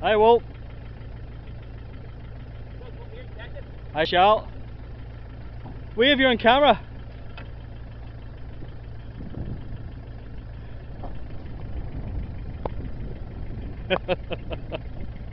I Walt. I shall. We have you on camera.